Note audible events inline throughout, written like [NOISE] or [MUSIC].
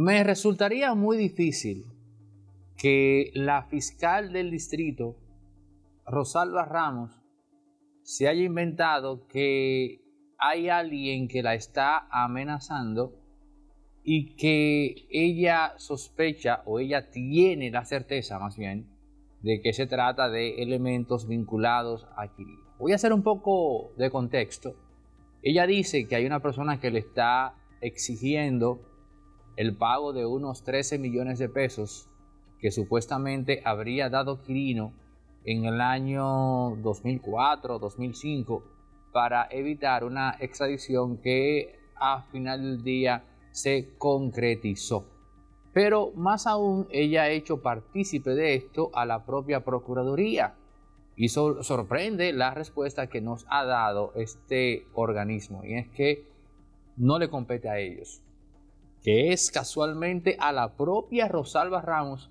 Me resultaría muy difícil que la fiscal del distrito, Rosalba Ramos, se haya inventado que hay alguien que la está amenazando y que ella sospecha o ella tiene la certeza más bien de que se trata de elementos vinculados a Quirino. Voy a hacer un poco de contexto. Ella dice que hay una persona que le está exigiendo el pago de unos 13 millones de pesos que supuestamente habría dado Quirino en el año 2004 2005 para evitar una extradición que a final del día se concretizó. Pero más aún, ella ha hecho partícipe de esto a la propia Procuraduría. Y sorprende la respuesta que nos ha dado este organismo. Y es que no le compete a ellos. Que es casualmente a la propia Rosalba Ramos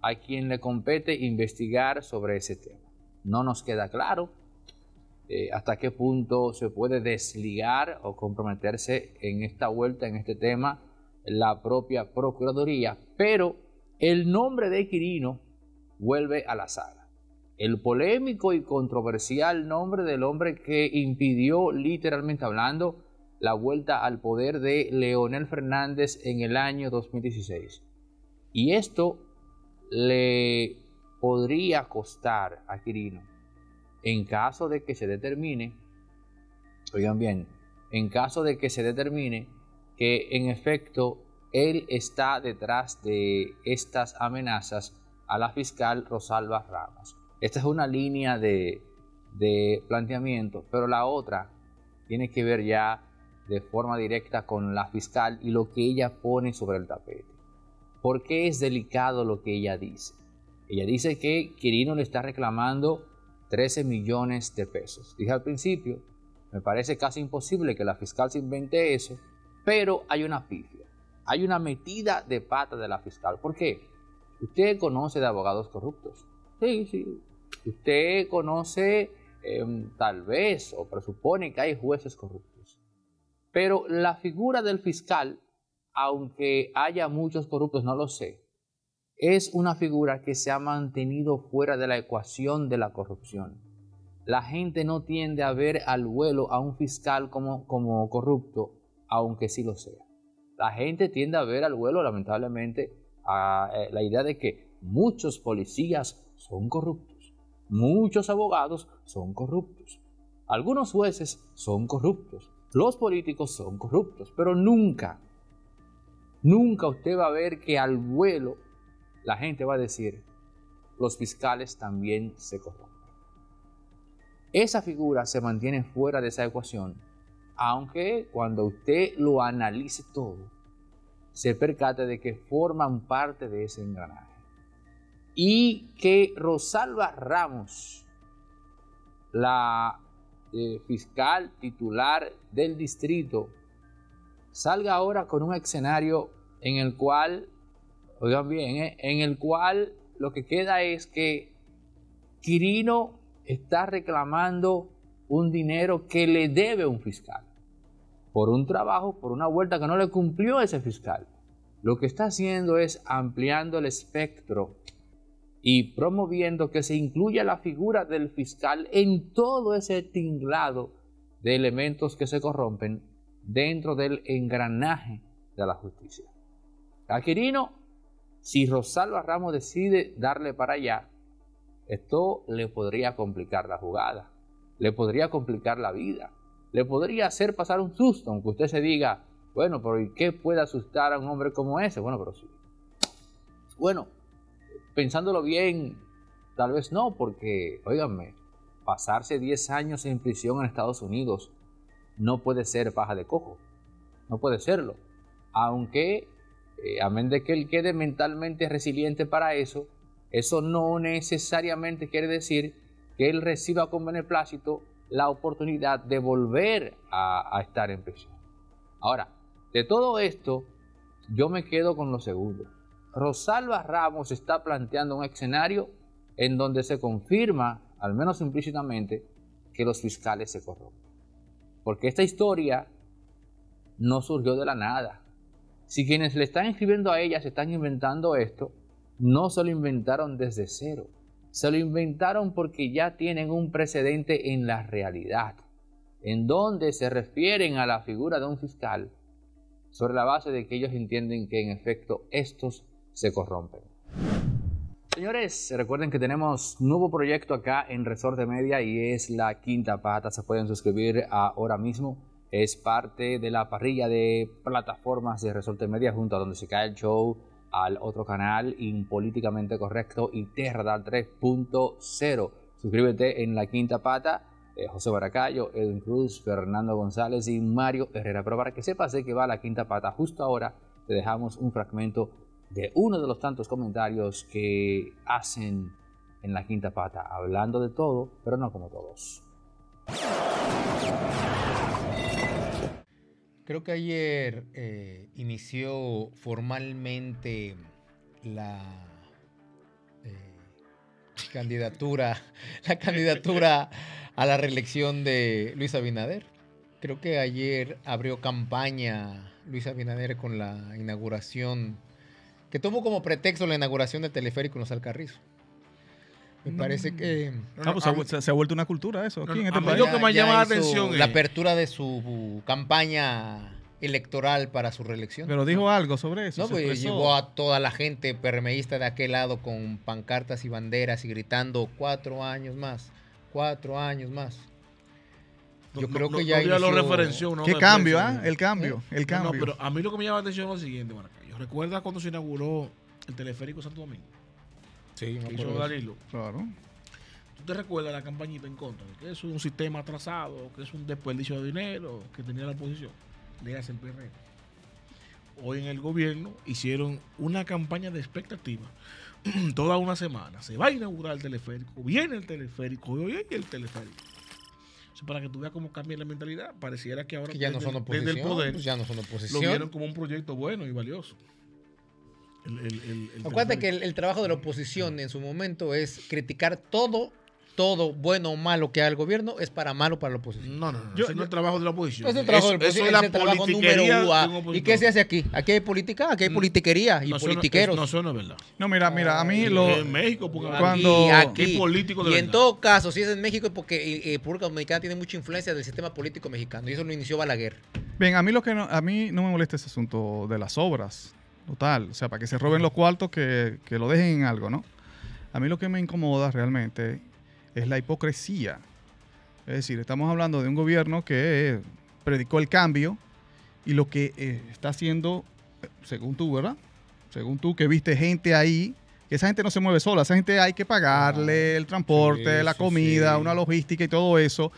a quien le compete investigar sobre ese tema. No nos queda claro eh, hasta qué punto se puede desligar o comprometerse en esta vuelta, en este tema, la propia Procuraduría, pero el nombre de Quirino vuelve a la saga. El polémico y controversial nombre del hombre que impidió, literalmente hablando, la vuelta al poder de Leonel Fernández en el año 2016. Y esto le podría costar a Quirino en caso de que se determine, oigan bien, en caso de que se determine que en efecto él está detrás de estas amenazas a la fiscal Rosalba Ramos. Esta es una línea de, de planteamiento, pero la otra tiene que ver ya de forma directa con la fiscal y lo que ella pone sobre el tapete. ¿Por qué es delicado lo que ella dice? Ella dice que Quirino le está reclamando 13 millones de pesos. Dije al principio, me parece casi imposible que la fiscal se invente eso, pero hay una pifia, hay una metida de pata de la fiscal. ¿Por qué? Usted conoce de abogados corruptos. Sí, sí. Usted conoce em, tal vez o presupone que hay jueces corruptos. Pero la figura del fiscal, aunque haya muchos corruptos, no lo sé, es una figura que se ha mantenido fuera de la ecuación de la corrupción. La gente no tiende a ver al vuelo a un fiscal como, corrupto, aunque sí lo sea. La gente tiende a ver al vuelo, lamentablemente, a eh, la idea de que muchos policías son corruptos, muchos abogados son corruptos, algunos jueces son corruptos, los políticos son corruptos, pero nunca, nunca usted va a ver que al vuelo la gente va a decir, los fiscales también se corrompen. Esa figura se mantiene fuera de esa ecuación, aunque cuando usted lo analice todo, se percate de que forman parte de ese engranaje. Y que Rosalba Ramos, la eh, fiscal titular del distrito, salga ahora con un escenario en el cual oigan bien, ¿eh? en el cual lo que queda es que Quirino está reclamando un dinero que le debe un fiscal por un trabajo, por una vuelta que no le cumplió ese fiscal. Lo que está haciendo es ampliando el espectro y promoviendo que se incluya la figura del fiscal en todo ese tinglado de elementos que se corrompen dentro del engranaje de la justicia. A Quirino si Rosalba Ramos decide darle para allá, esto le podría complicar la jugada, le podría complicar la vida, le podría hacer pasar un susto, aunque usted se diga, bueno, pero ¿y qué puede asustar a un hombre como ese? Bueno, pero sí. Bueno, pensándolo bien, tal vez no, porque, óiganme, pasarse 10 años en prisión en Estados Unidos no puede ser paja de cojo, no puede serlo. Aunque eh, de que él quede mentalmente resiliente para eso, eso no necesariamente quiere decir que él reciba con beneplácito la oportunidad de volver a estar en prisión. Ahora, de todo esto, yo me quedo con lo segundo. Rosalba Ramos está planteando un escenario en donde se confirma, al menos implícitamente, que los fiscales se corrompen. Porque esta historia no surgió de la nada. Si quienes le están escribiendo a ella se están inventando esto, no se lo inventaron desde cero. Se lo inventaron porque ya tienen un precedente en la realidad, en donde se refieren a la figura de un fiscal sobre la base de que ellos entienden que en efecto estos se corrompen. Señores, recuerden que tenemos nuevo proyecto acá en Resorte Media y es la quinta pata. Se pueden suscribir ahora mismo. Es parte de la parrilla de plataformas de Resorte Media junto a donde se cae el show, al otro canal Impolíticamente Correcto y Terradar 3.0. Suscríbete en la quinta pata. Eh, José Baracayo, Edwin Cruz, Fernando González y Mario Herrera. Pero para que sepas de que va la quinta pata, justo ahora te dejamos un fragmento de uno de los tantos comentarios que hacen en la quinta pata, hablando de todo, pero no como todos. Creo que ayer eh, inició formalmente la eh, candidatura, [LAUGHS] la candidatura a la reelección de Luis Abinader. Creo que ayer abrió campaña Luis Abinader con la inauguración que tomó como pretexto la inauguración del teleférico en los Alcarrizos. Me mm. parece que. Ah, pues se, ha, vuelto una cultura eso. Aquí en este país. Lo que me llama la atención La apertura de su campaña electoral para su reelección. Pero dijo algo sobre eso. No, pues llevó a toda la gente permeísta de aquel lado con pancartas y banderas y gritando cuatro años más, cuatro años más. Yo creo que ya. lo referenció. ¿Qué cambio, ah? El cambio, el cambio. No, pero a mí lo que me llama la atención es lo siguiente, ¿Recuerdas cuando se inauguró el teleférico Santo Domingo? Sí, que hizo Danilo. Claro. ¿Tú te recuerdas la campañita en contra? Que es un sistema atrasado, que es un desperdicio de dinero que tenía la oposición. Le hacen PRM. Hoy en el gobierno hicieron una campaña de expectativa [CLEARS THROAT] toda una semana. Se va a inaugurar el teleférico, viene el teleférico, hoy hay el teleférico para que tú veas cómo cambia la mentalidad. Pareciera que ahora ya no son oposición, el poder pues ya no son oposición. lo vieron como un proyecto bueno y valioso. Acuérdate que el, trabajo de la oposición en su momento es criticar todo todo bueno o malo que haga el gobierno es para malo para la oposición. No, no, no. Yo, no es el trabajo de la oposición. Es el trabajo de la oposición. es, el trabajo número uno. ¿Y qué se hace aquí? Aquí hay política, aquí hay mm. politiquería y politiqueros. No, eso no es verdad. No, mira, mira, a mí lo. En México, porque cuando. Aquí, político de Y en todo caso, si es en México, es porque eh, eh, República Dominicana tiene mucha influencia del sistema político mexicano. Y eso lo inició Balaguer. Bien, a mí lo que no, a mí no me molesta ese asunto de las obras. Total. O sea, para que se roben los cuartos, que, que lo dejen en algo, ¿no? A mí lo que me incomoda realmente es la hipocresía. Es decir, estamos hablando de un gobierno que predicó el cambio y lo que eh, está haciendo, según tú, ¿verdad? Según tú, que viste gente ahí, que esa gente no se mueve sola, esa gente hay que pagarle el transporte, la comida, una logística y todo eso,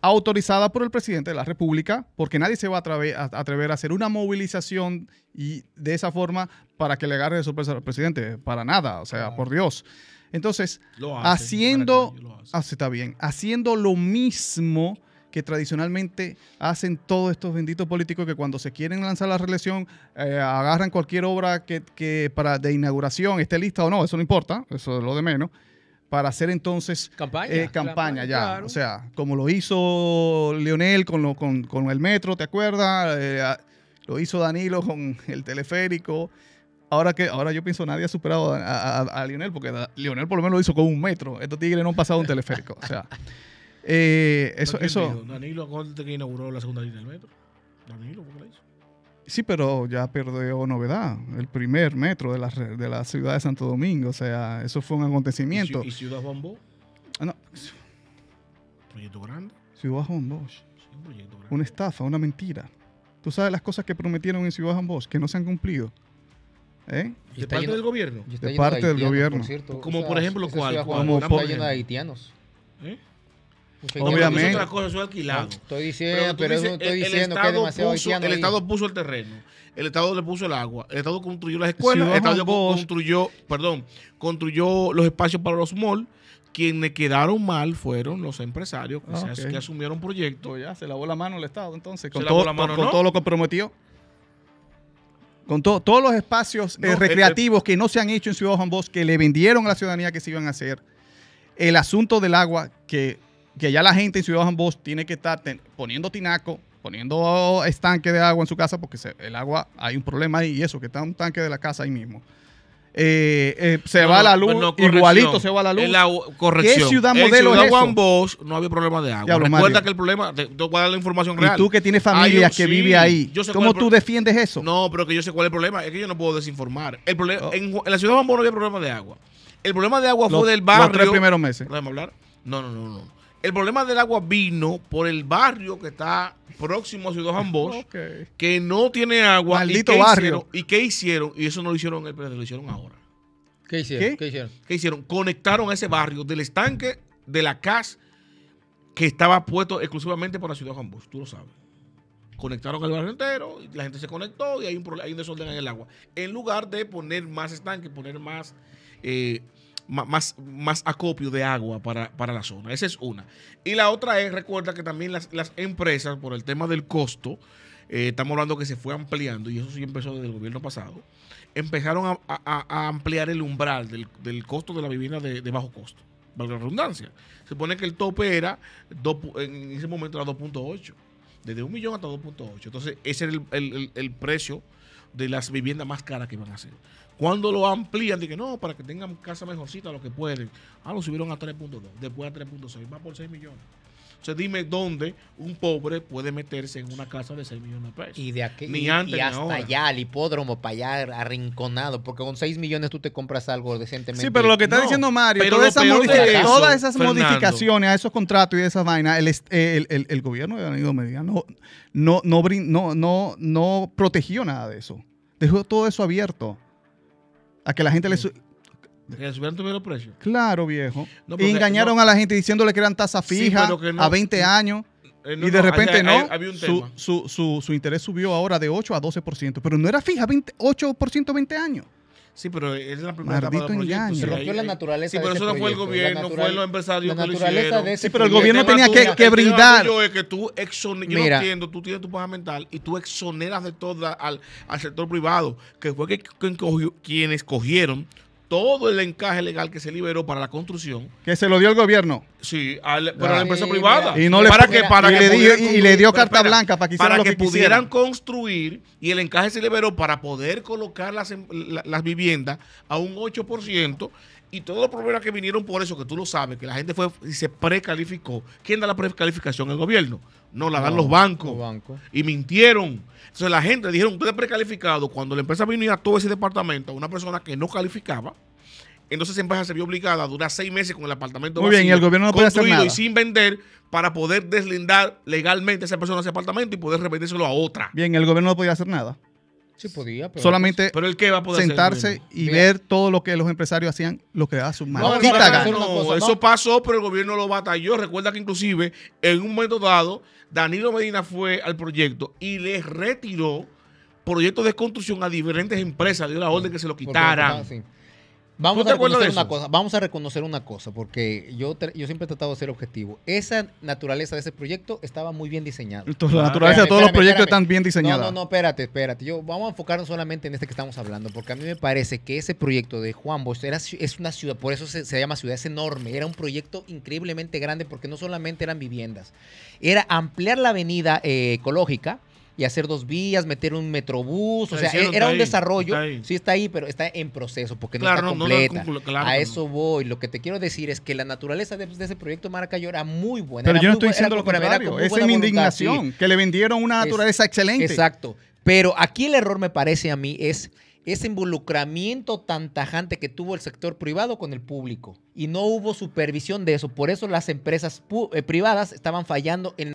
autorizada por el presidente de la República, porque nadie se va a atrever, a atrever a hacer una movilización y de esa forma para que le agarre de sorpresa al presidente. Para nada, o sea, por Dios. Entonces, haciendo, ah, está bien, haciendo lo mismo que tradicionalmente hacen todos estos benditos políticos que cuando se quieren lanzar la reelección eh, agarran cualquier obra que, para de inauguración esté lista o no, eso no importa, eso es lo de menos, para hacer entonces campaña, eh, campaña ya. O sea, como lo hizo Leonel con, con, el metro, ¿te acuerdas? Eh, lo hizo Danilo con el teleférico ahora que ahora yo pienso nadie ha superado a, Lionel, porque Lionel por lo menos lo hizo con un metro. Estos tigres no han pasado un teleférico. O sea, [LAUGHS] eh, eso... eso Danilo, acuérdate que inauguró la segunda línea del metro. Danilo, ¿por qué lo hizo? Sí, pero ya perdió novedad. El primer metro de la, de la ciudad de Santo Domingo. O sea, eso fue un acontecimiento. ¿Y, Ciudad Juan Bosch? Ah, no. ¿Proyecto grande? Ciudad Juan Bosch. un proyecto grande. Una estafa, una mentira. Tú sabes las cosas que prometieron en Ciudad Juan Bosch que no se han cumplido. ¿Eh? ¿De parte del gobierno? De parte del gobierno. como por ejemplo, ¿cuál? Como está lleno de haitianos. ¿Eh? Obviamente. Otra cosa, eso es alquilado. Estoy diciendo, pero, estoy diciendo que es demasiado puso, El Estado puso el terreno, el Estado le puso el agua, el Estado construyó las escuelas, el Estado construyó, perdón, construyó los espacios para los malls. Quienes quedaron mal fueron los empresarios que, ah, que asumieron proyectos. Pues ya se lavó la mano el Estado entonces, con, todo, con todo lo que prometió con todos los espacios eh, recreativos que no se han hecho en Ciudad Juan Bosch, que le vendieron a la ciudadanía que se iban a hacer, el asunto del agua, que, que ya la gente en Ciudad Juan Bosch tiene que estar poniendo tinaco, poniendo estanque de agua en su casa porque se- el agua, hay un problema ahí y eso, que está un tanque de la casa ahí mismo. Eh, eh, se No, va la luz, igualito se va la luz. Corrección. ¿Qué ciudad En modelo Ciudad es eso? Juan Bosch no había problema de agua. Diablo, Recuerda Mario. que el problema, te, te voy a dar la información y real. tú que tienes Hay un- familia que sí, vive ahí, ¿cómo tú defiendes eso? No, pero que yo sé cuál es el problema. Es que yo no puedo desinformar. El problema, Oh. en, en la ciudad de Juan Bosch no había problema de agua. El problema de agua Los- fue del los barrio. tres primeros meses. ¿Déjame hablar? No, no, no, no. El problema del agua vino por el barrio que está próximo a Ciudad Juan Bosch, [LAUGHS] Ok. que no tiene agua. Maldito ¿Y qué barrio. Hicieron? ¿Y qué hicieron? Y eso no lo hicieron en el PRD, lo hicieron ahora. ¿Qué hicieron? ¿Qué? ¿Qué hicieron? ¿Qué hicieron? Conectaron a ese barrio del estanque de la CAS que estaba puesto exclusivamente para la ciudad de Juan Bosch, tú lo sabes. Conectaron al barrio entero, y la gente se conectó y hay un, hay un desorden en el agua. En lugar de poner más estanque, poner más, eh, más, más acopio de agua para, para la zona. Esa es una. Y la otra es, recuerda que también las, las empresas, por el tema del costo, eh, estamos hablando que se fue ampliando, y eso sí empezó desde el gobierno pasado, empezaron a, a- ampliar el umbral del, del costo de la vivienda de, bajo costo. Valga la redundancia. Se supone que el tope era, pu- en ese momento era 2.8. Desde un millón hasta 2.8. Entonces, ese era el, el- el- precio de las viviendas más caras que iban a hacer. Cuando lo amplían, dije, no, para que tengan casa mejorcita, lo que pueden. Ah, lo subieron a 3.2, después a 3.6, va por 6 millones. Entonces, dime dónde un pobre puede meterse en una casa de 6 millones de pesos. Y de aquí Ni y, antes y ni hasta ahora. allá, al hipódromo, para allá, arrinconado, porque con 6 millones tú te compras algo decentemente. Sí, pero lo que está No, diciendo Mario, todas esas, peor de modifica- eso, todas esas Fernando. modificaciones a esos contratos y esas vainas, el, est- el, el- el gobierno de Danilo Medina no, no, no, no, no, no protegió nada de eso. Dejó todo eso abierto. A que la gente le... Que subieran tuvieron precios. Claro, viejo. No, y porque- engañaron no. a la gente diciéndole que eran tasas Sí, fijas que no. a 20 años. Eh, no, y de no, repente hay- no, hay- había un su, tema. su, su, su interés subió ahora de 8 a 12%, pero no era fija, 20, 8% 20 años. Sí, pero es la primera etapa Maldito del proyecto. engaño. Se rompió la naturaleza Sí, de pero ese eso no fue el gobierno, fue los empresarios la que lo naturaleza hicieron. de ese Sí, pero el gobierno tenía que- que brindar. tuyo es que tú exoneras, yo Mira. no entiendo, tú tienes tu paja mental y tú exoneras de todo al, al sector privado, que fue que, quien cogió- quienes cogieron todo el encaje legal que se liberó para la construcción, Que se lo dio el gobierno. sí, al- pero a la empresa privada. Y no le- para que, para y que le di- pudieran y- le dio carta blanca para que lo que pudieran construir y el encaje se liberó para poder colocar las, em- la- las viviendas a un 8% y todos los problemas que vinieron por eso, que tú lo sabes, que la gente fue y se precalificó. ¿Quién da la precalificación? El gobierno. No, la dan No, los bancos. los bancos. Y mintieron. Entonces la gente dijeron, usted es precalificado. Cuando la empresa vino y a todo ese departamento a una persona que no calificaba, entonces esa empresa se vio obligada a durar seis meses con el apartamento Muy bien, y el gobierno no puede hacer nada. y sin vender para poder deslindar legalmente a esa persona ese apartamento y poder revendérselo a otra. Bien, el gobierno no podía hacer nada. Sí podía, pero... Solamente Pero el que va a poder sentarse y Bien. ver todo lo que los empresarios hacían, lo que da su una No, eso pasó, pero el gobierno lo batalló. Recuerda que inclusive en un momento dado, Danilo Medina fue al proyecto y le retiró proyectos de construcción a diferentes empresas, dio la orden que se lo Porque- quitaran. Vamos ¿Tú a reconocer de una cosa, vamos a reconocer una cosa, porque yo, yo siempre he tratado de ser objetivo. Esa naturaleza de ese proyecto estaba muy bien diseñada. Entonces, la naturaleza de Espérame, todos los proyectos espérame. están bien diseñadas. No, no, no, espérate, espérate. Yo, vamos a enfocarnos solamente en este que estamos hablando, porque a mí me parece que ese proyecto de Juan Bosch era, es una ciudad, por eso se, se llama ciudad, es enorme. Era un proyecto increíblemente grande, porque no solamente eran viviendas, era ampliar la avenida eh, ecológica y hacer dos vías, meter un metrobús, o Está sea, era está un ahí, desarrollo. está ahí. Sí está ahí, pero está en proceso, porque no Claro, está no, no lo completa. conclu- claro a eso voy. Lo que te quiero decir es que la naturaleza de, de ese proyecto Maracayo era muy buena. Pero era yo no estoy bu- diciendo lo contrario. Esa es buena mi voluntad, sí. indignación, que le vendieron una Es- naturaleza excelente. Exacto. Pero aquí el error me parece a mí es ese involucramiento tan tajante que tuvo el sector privado con el público. Y no hubo supervisión de eso. Por eso las empresas eh, privadas estaban fallando en...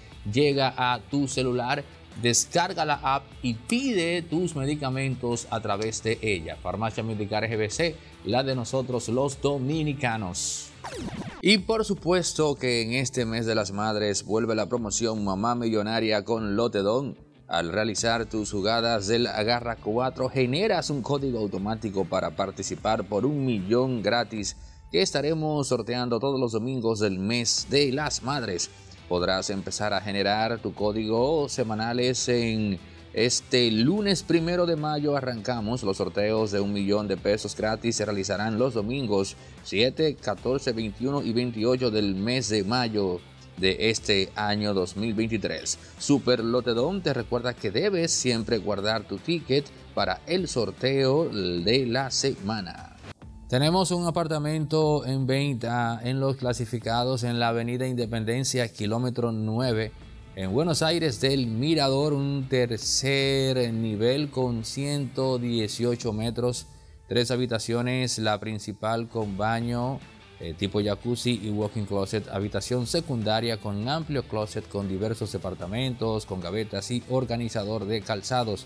llega a tu celular, descarga la app y pide tus medicamentos a través de ella. Farmacia Medicar GBC, la de nosotros los dominicanos. Y por supuesto que en este mes de las madres vuelve la promoción Mamá Millonaria con Lotedón. Al realizar tus jugadas del Agarra 4 generas un código automático para participar por un millón gratis que estaremos sorteando todos los domingos del mes de las madres. Podrás empezar a generar tu código semanales en este lunes primero de mayo arrancamos los sorteos de un millón de pesos gratis. Se realizarán los domingos 7, 14, 21 y 28 del mes de mayo de este año 2023. Super Lotedón te recuerda que debes siempre guardar tu ticket para el sorteo de la semana. Tenemos un apartamento en venta en los clasificados en la Avenida Independencia, kilómetro 9 en Buenos Aires del Mirador, un tercer nivel con 118 metros, tres habitaciones, la principal con baño eh, tipo jacuzzi y walking closet, habitación secundaria con amplio closet con diversos departamentos, con gavetas y organizador de calzados,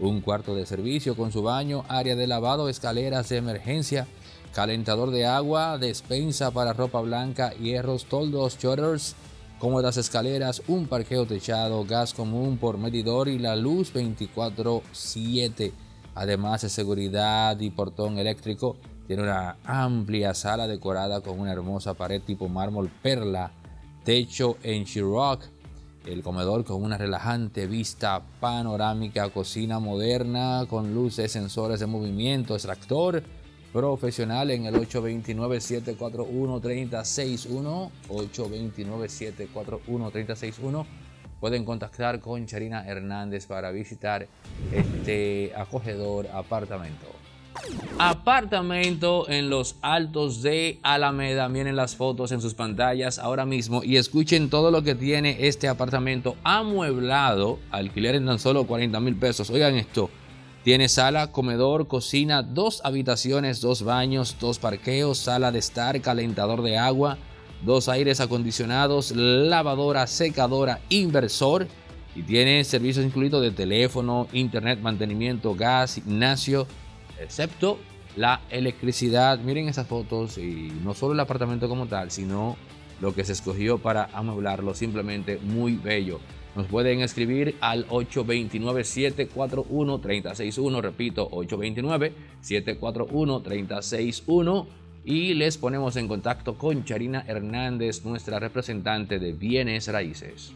un cuarto de servicio con su baño, área de lavado, escaleras de emergencia, calentador de agua, despensa para ropa blanca, hierros, toldos, shutters, cómodas escaleras, un parqueo techado, gas común por medidor y la luz 24/7. Además de seguridad y portón eléctrico, tiene una amplia sala decorada con una hermosa pared tipo mármol perla, techo en Chiroc, el comedor con una relajante vista panorámica, cocina moderna con luces, sensores de movimiento, extractor profesional en el 829-741-3061. 829-741-3061. Pueden contactar con Charina Hernández para visitar este acogedor apartamento. Apartamento en los altos de Alameda. Miren las fotos en sus pantallas ahora mismo y escuchen todo lo que tiene este apartamento amueblado. Alquiler en tan solo 40 mil pesos. Oigan esto tiene sala, comedor, cocina, dos habitaciones, dos baños, dos parqueos, sala de estar, calentador de agua, dos aires acondicionados, lavadora, secadora, inversor. Y tiene servicios incluidos de teléfono, internet, mantenimiento, gas, gimnasio, excepto la electricidad. Miren esas fotos y no solo el apartamento como tal, sino lo que se escogió para amueblarlo, simplemente muy bello. Nos pueden escribir al 829-741-361, repito, 829-741-361 y les ponemos en contacto con Charina Hernández, nuestra representante de bienes raíces.